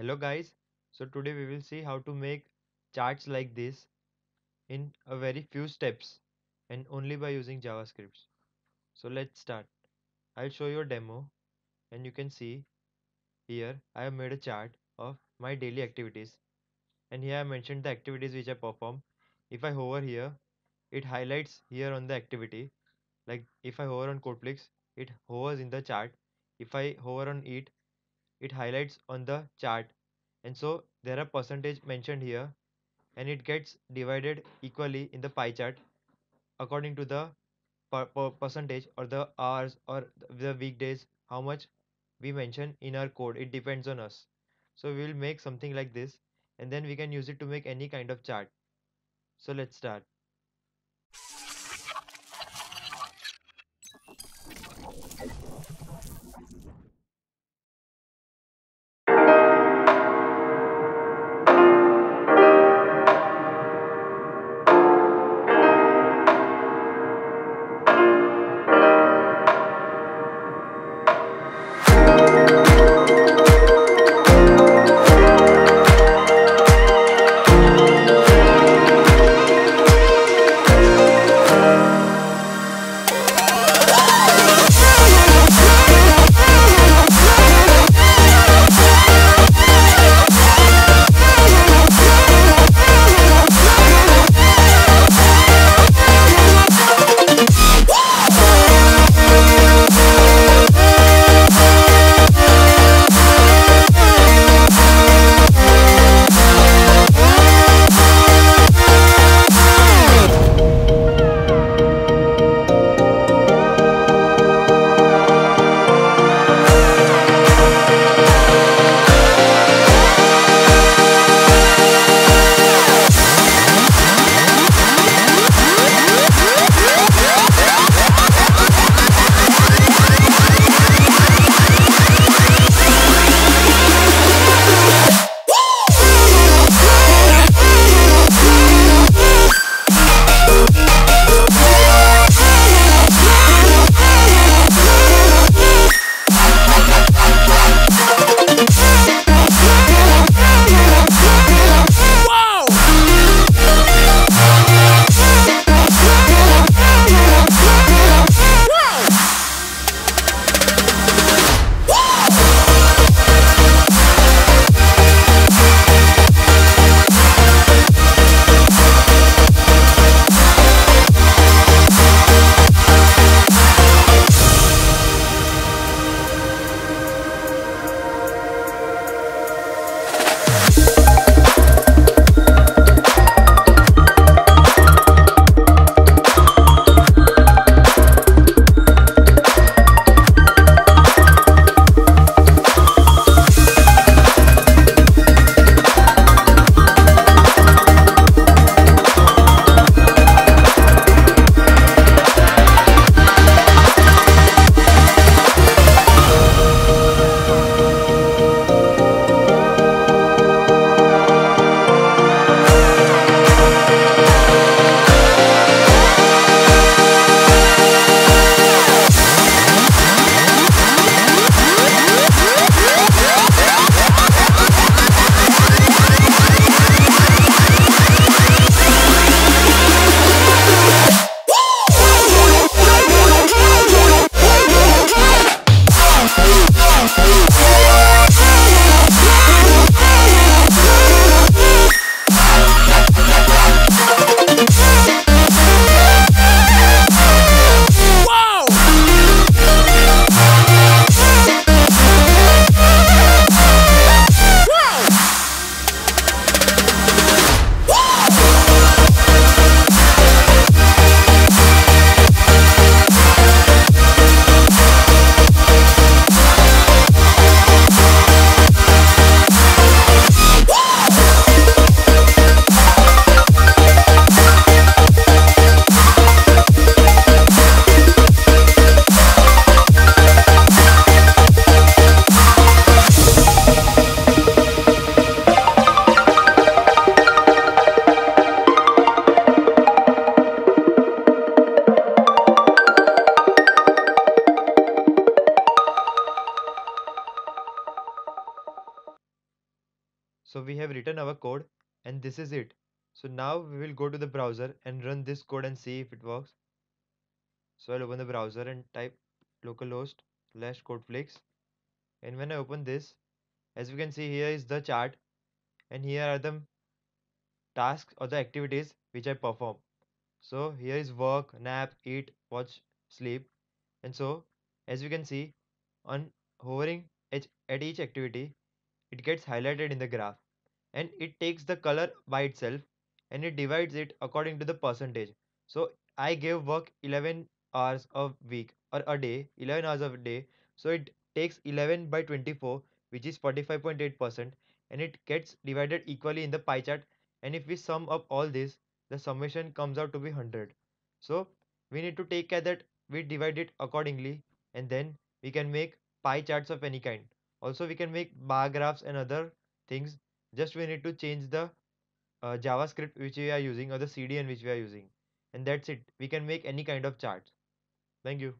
Hello guys, so today we will see how to make charts like this in a very few steps and only by using JavaScript. So let's start. I'll show you a demo and you can see here I have made a chart of my daily activities and here I mentioned the activities which I perform. If I hover here, it highlights here on the activity. Like if I hover on Codeflix, it hovers in the chart. If I hover on it, it highlights on the chart. And so there are percentage mentioned here and it gets divided equally in the pie chart according to the per, per percentage or the hours or the weekdays how much we mention in our code. It depends on us. So we will make something like this and then we can use it to make any kind of chart. So let's start So we have written our code and this is it. So now we will go to the browser and run this code and see if it works. So I'll open the browser and type localhost slash codeflix. And when I open this, as we can see here is the chart and here are the tasks or the activities which I perform. So here is work, nap, eat, watch, sleep. And so as you can see on hovering at each activity, it gets highlighted in the graph and it takes the color by itself and it divides it according to the percentage. So I gave work 11 hours a week or a day, 11 hours of a day. So it takes 11 by 24, which is 45.8%, and it gets divided equally in the pie chart. And if we sum up all this, the summation comes out to be 100. So we need to take care that we divide it accordingly, and then we can make pie charts of any kind. Also, we can make bar graphs and other things just we need to change the uh, JavaScript which we are using or the CDN which we are using. And that's it. We can make any kind of chart. Thank you.